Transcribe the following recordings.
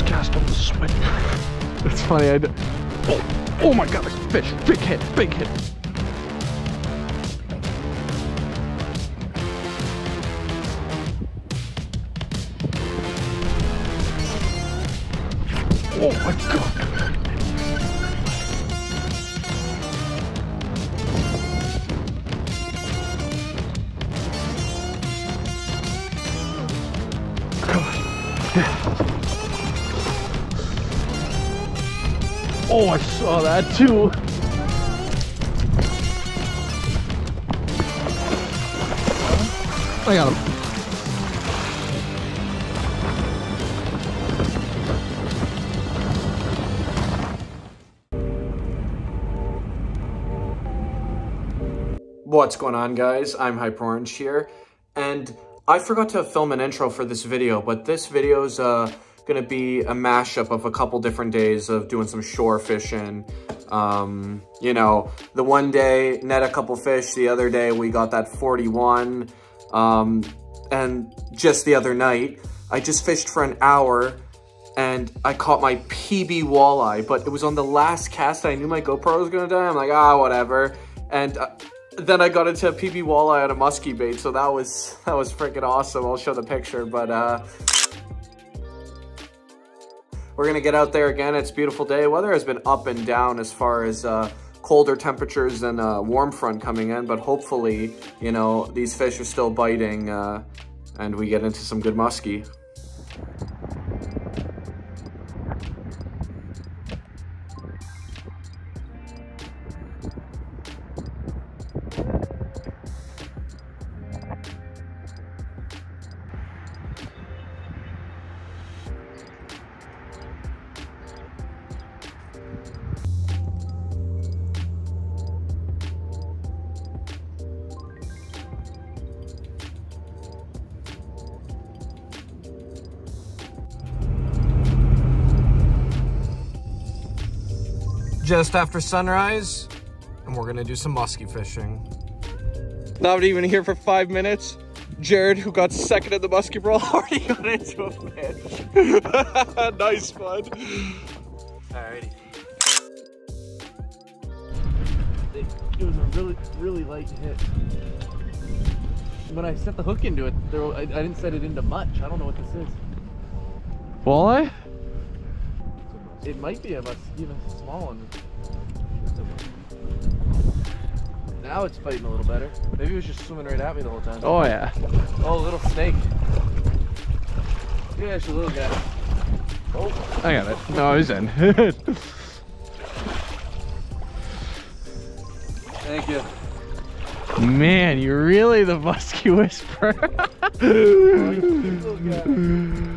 first cast on the swing. It's funny, I d- oh, oh my god, fish, big hit, big hit. Oh my god. Oh, I saw that too. I got him. What's going on guys? I'm Hyper Orange here and I forgot to film an intro for this video but this video is uh, gonna be a mashup of a couple different days of doing some shore fishing. Um, you know, the one day net a couple fish, the other day we got that 41 um, and just the other night I just fished for an hour and I caught my PB walleye, but it was on the last cast. I knew my GoPro was gonna die. I'm like, ah, whatever. And uh, then I got into a PB walleye on a musky bait, so that was that was freaking awesome. I'll show the picture, but uh, we're gonna get out there again. It's a beautiful day. Weather has been up and down as far as uh, colder temperatures and uh, warm front coming in, but hopefully, you know, these fish are still biting uh, and we get into some good muskie. Just after sunrise and we're gonna do some musky fishing. Not even here for five minutes. Jared, who got second in the musky brawl, already got into a fish. nice one. Alrighty. It was a really, really light hit. When I set the hook into it, there, I, I didn't set it into much. I don't know what this is. Walleye? It might be a mus- even small one. Now it's fighting a little better. Maybe it was just swimming right at me the whole time. Oh yeah. Oh, little snake. Yeah, it's a little guy. Oh, I got it. No, he's in. thank you. Man, you're really the musky whisperer.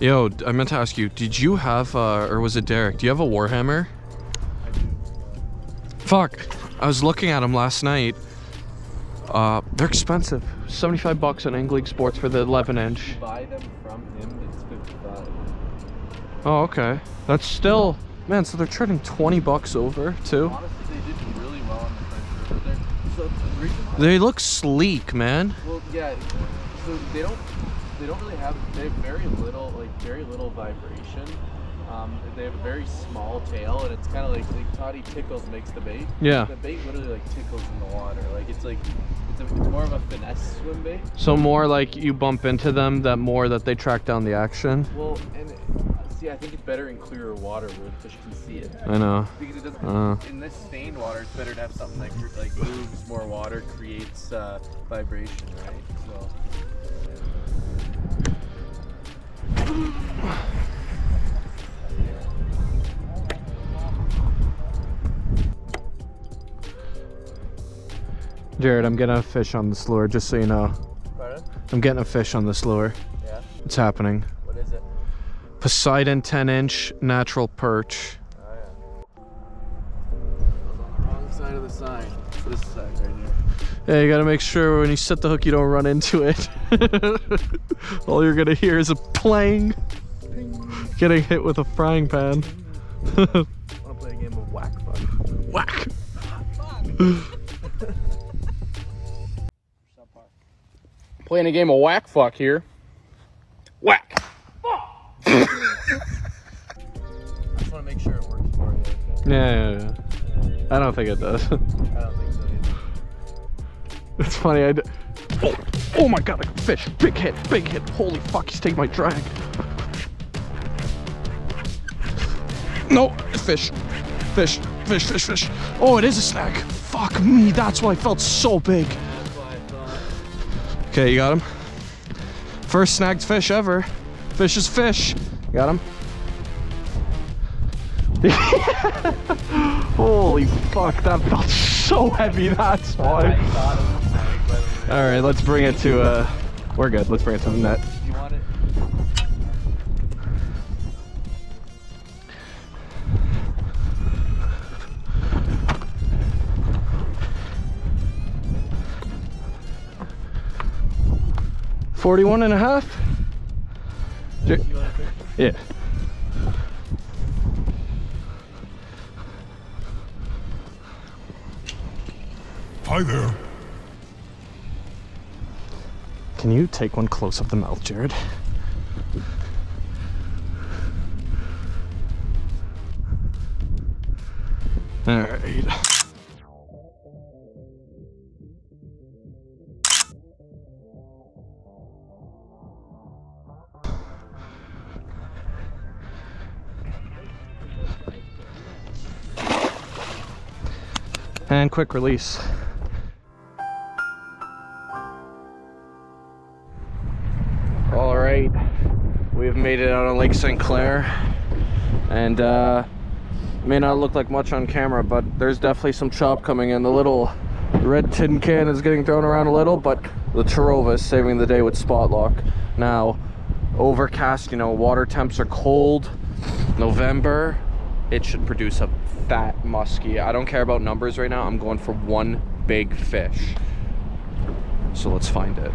Yo, I meant to ask you, did you have, uh, or was it Derek? Do you have a Warhammer? I do. Fuck. I was looking at them last night. Uh, they're expensive. 75 bucks on Angling Sports for the 11 inch. Buy them from him, it's 55. Oh, okay. That's still, man, so they're trading 20 bucks over, too. Honestly, they did really well on the French River there. So the They look sleek, man. Well, yeah. So they don't. They don't really have. They have very little, like very little vibration. Um, they have a very small tail, and it's kind of like like Toddy tickles makes the bait. Yeah. The bait literally like tickles in the water. Like it's like it's, a, it's more of a finesse swim bait. So more like you bump into them, that more that they track down the action. Well, and see, I think it's better in clearer water where the fish can see it. I know. Because it doesn't. Uh. In this stained water, it's better to have something that like moves more water, creates uh, vibration, right? So. Jared, I'm getting a fish on this lure, just so you know. Pardon? I'm getting a fish on this lure. Yeah. It's happening. What is it? Poseidon 10 inch natural perch. Oh yeah. on the wrong side of the sign. This side. Yeah, you gotta make sure when you set the hook you don't run into it. All you're gonna hear is a plang. Getting hit with a frying pan. I wanna play a game of whack fuck. Whack! Playing a game of whack fuck here. Whack! Fuck! I just wanna make sure it works for you. Yeah, yeah, yeah. I don't think it does it's funny. I. Oh, oh my god! A fish! Big hit! Big hit! Holy fuck! He's taking my drag. No fish, fish, fish, fish, fish. Oh, it is a snag. Fuck me. That's why I felt so big. I. Okay, you got him. First snagged fish ever. Fish is fish. Got him. Holy fuck, that felt so heavy, that's I why. Way. Alright, let's bring it to, uh, we're good, let's bring it to the net. Forty-one and a half? Yeah. Hi there. Can you take one close up the mouth, Jared? Alright. And quick release. St. Clair, and uh, may not look like much on camera, but there's definitely some chop coming in. The little red tin can is getting thrown around a little, but the Terrova is saving the day with spot lock. Now, overcast, you know, water temps are cold. November, it should produce a fat muskie. I don't care about numbers right now. I'm going for one big fish. So let's find it.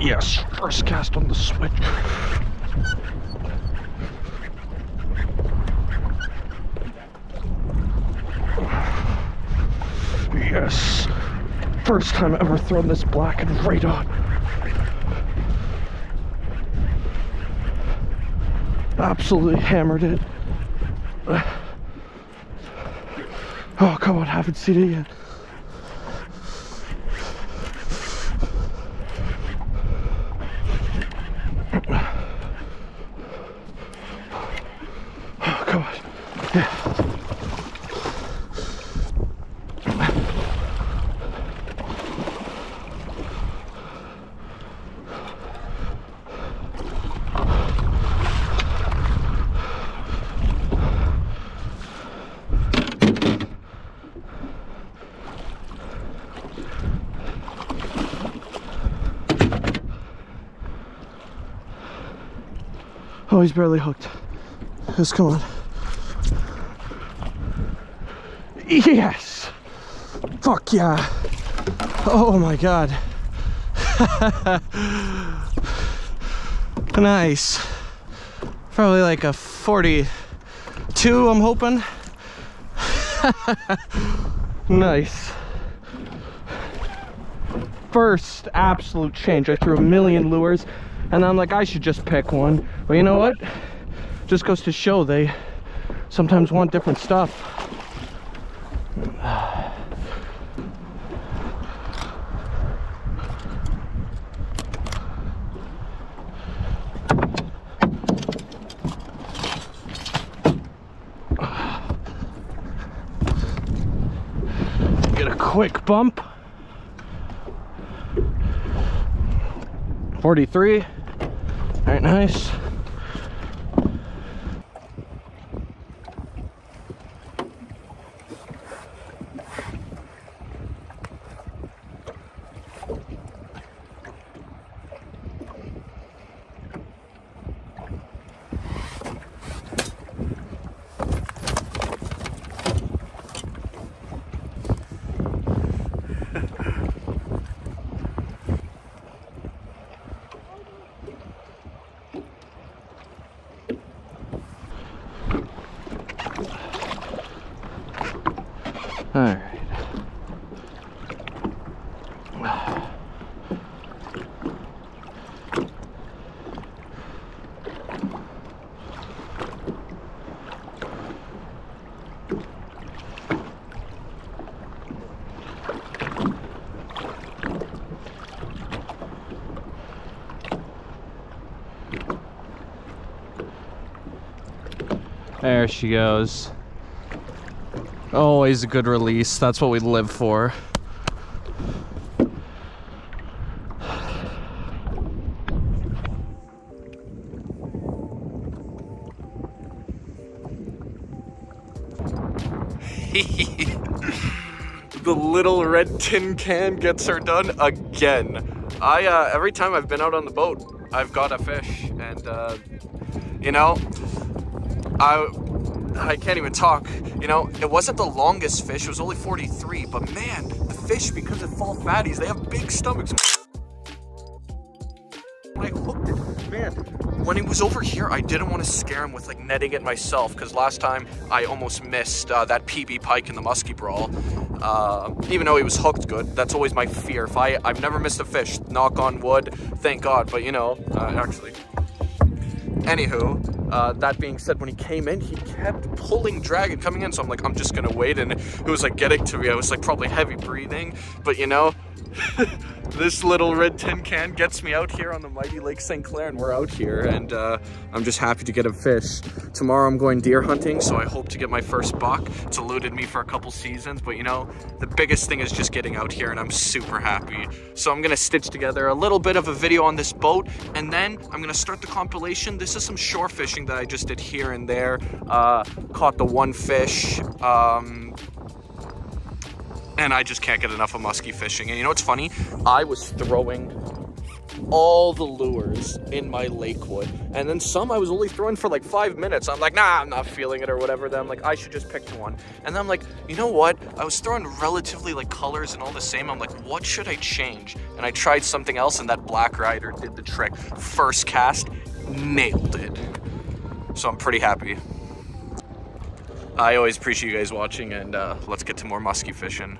Yes, first cast on the switch. Yes, first time ever thrown this black and right on. Absolutely hammered it. Oh, come on, haven't seen it yet. Oh, come on. Yeah. Oh, he's barely hooked. Just come on. Yes! Fuck yeah! Oh my god. nice. Probably like a 42, I'm hoping. nice. First absolute change. I threw a million lures and I'm like, I should just pick one. But you know what? Just goes to show they sometimes want different stuff. Get a quick bump. 43. All right, nice. There she goes. Always a good release. That's what we live for. the little red tin can gets her done again. I uh, every time I've been out on the boat, I've got a fish, and uh, you know, I I can't even talk. You know, it wasn't the longest fish; it was only 43. But man, the fish, because of fall fatties, they have big stomachs. When I hooked it, man, when he was over here, I didn't want to scare him with like netting it myself because last time I almost missed uh, that PB pike in the muskie brawl. Uh, even though he was hooked good, that's always my fear. If I, I've never missed a fish, knock on wood, thank God. But you know, uh, actually, anywho, uh, that being said, when he came in, he kept pulling dragon coming in. So I'm like, I'm just gonna wait, and it was like getting to me. I was like probably heavy breathing, but you know. this little red tin can gets me out here on the mighty Lake St. Clair and we're out here and uh, I'm just happy to get a fish. Tomorrow I'm going deer hunting so I hope to get my first buck. It's eluded me for a couple seasons but you know the biggest thing is just getting out here and I'm super happy. So I'm gonna stitch together a little bit of a video on this boat and then I'm gonna start the compilation. This is some shore fishing that I just did here and there. Uh, caught the one fish. Um, and I just can't get enough of muskie fishing. And you know what's funny? I was throwing all the lures in my Lakewood, and then some I was only throwing for like five minutes. I'm like, nah, I'm not feeling it or whatever. Then I'm like, I should just pick one. And then I'm like, you know what? I was throwing relatively like colors and all the same. I'm like, what should I change? And I tried something else, and that Black Rider did the trick. First cast, nailed it. So I'm pretty happy. I always appreciate you guys watching, and uh, let's get to more muskie fishing.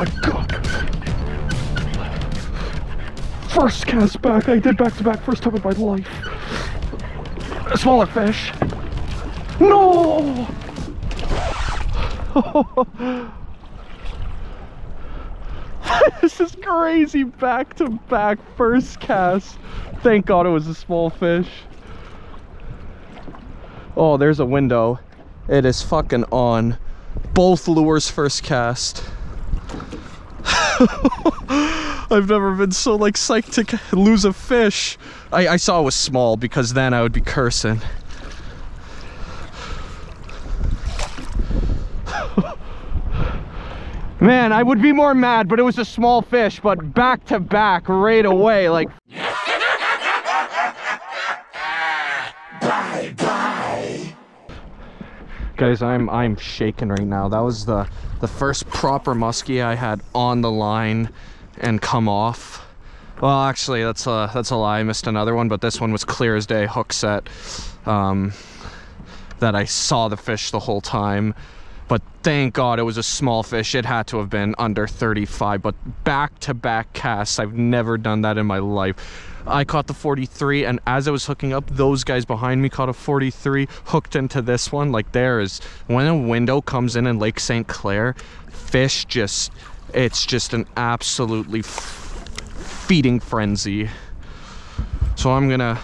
My god. First cast back. I did back to back. First time in my life. A smaller fish. No! this is crazy. Back to back first cast. Thank God it was a small fish. Oh, there's a window. It is fucking on. Both lures first cast. I've never been so like psyched to lose a fish. I, I saw it was small because then I would be cursing. Man, I would be more mad, but it was a small fish, but back to back right away, like Guys, I'm I'm shaking right now. That was the the first proper muskie I had on the line and come off. Well, actually, that's a that's a lie. I missed another one, but this one was clear as day, hook set. Um, that I saw the fish the whole time. But thank God it was a small fish. It had to have been under 35. But back to back casts, I've never done that in my life. I caught the 43 and as I was hooking up those guys behind me caught a 43 hooked into this one. Like there is when a window comes in in Lake St. Clair fish just it's just an absolutely feeding frenzy. So I'm gonna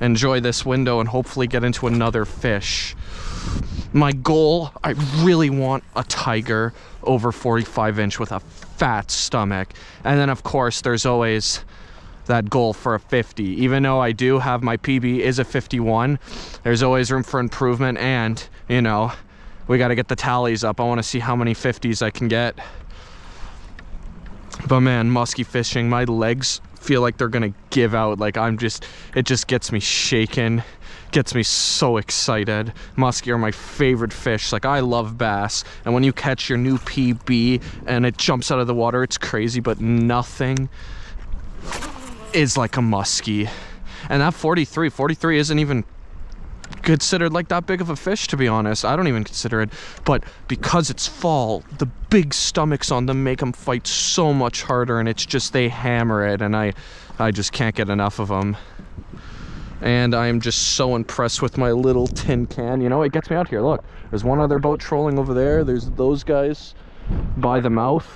enjoy this window and hopefully get into another fish. My goal I really want a tiger over 45 inch with a fat stomach. And then of course there's always that goal for a 50. Even though I do have my PB is a 51, there's always room for improvement and, you know, we got to get the tallies up. I want to see how many 50s I can get. But man, musky fishing, my legs feel like they're gonna give out. Like I'm just, it just gets me shaken, gets me so excited. Muskie are my favorite fish. Like I love bass, and when you catch your new PB and it jumps out of the water, it's crazy. But nothing is like a muskie. And that 43, 43 isn't even considered like that big of a fish to be honest. I don't even consider it. But because it's fall the big stomachs on them make them fight so much harder and it's just they hammer it and i i just can't get enough of them and i'm just so impressed with my little tin can. You know it gets me out here. Look there's one other boat trolling over there. There's those guys by the mouth.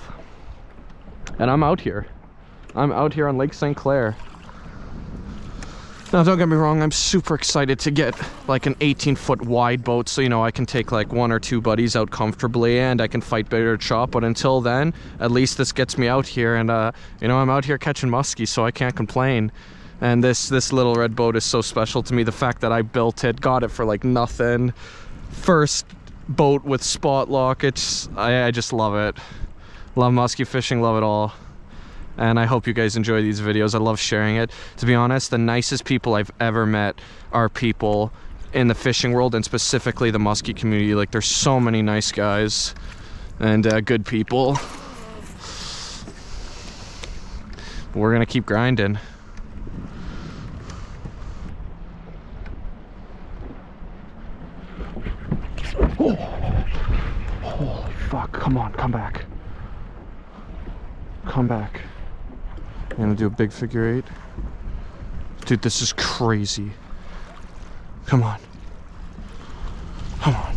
And i'm out here i'm out here on lake st clair now, don't get me wrong, I'm super excited to get like an 18 foot wide boat so, you know, I can take like one or two buddies out comfortably and I can fight bigger chop. But until then, at least this gets me out here and, uh, you know, I'm out here catching muskie, so I can't complain. And this, this little red boat is so special to me. The fact that I built it, got it for like nothing. First boat with spot lock, it's, I, I just love it. Love muskie fishing, love it all and I hope you guys enjoy these videos. I love sharing it. To be honest, the nicest people I've ever met are people in the fishing world and specifically the muskie community. Like there's so many nice guys and uh, good people. We're gonna keep grinding. Oh. Holy fuck, come on, come back. Come back. I'm gonna do a big figure eight. Dude, this is crazy. Come on. Come on.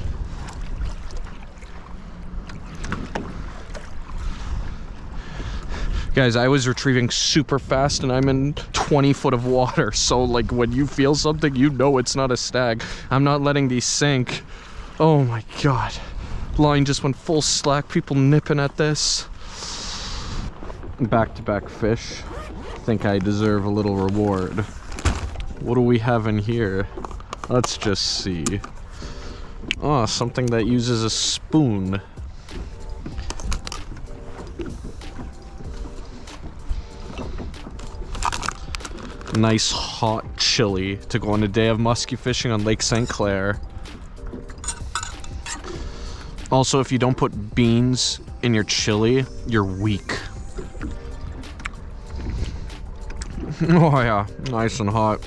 Guys, I was retrieving super fast and I'm in 20 foot of water. So like when you feel something, you know it's not a stag. I'm not letting these sink. Oh my God. Line just went full slack. People nipping at this back-to-back -back fish. Think I deserve a little reward. What do we have in here? Let's just see. Oh, something that uses a spoon. Nice hot chili to go on a day of musky fishing on Lake St. Clair. Also, if you don't put beans in your chili, you're weak. Oh yeah, nice and hot.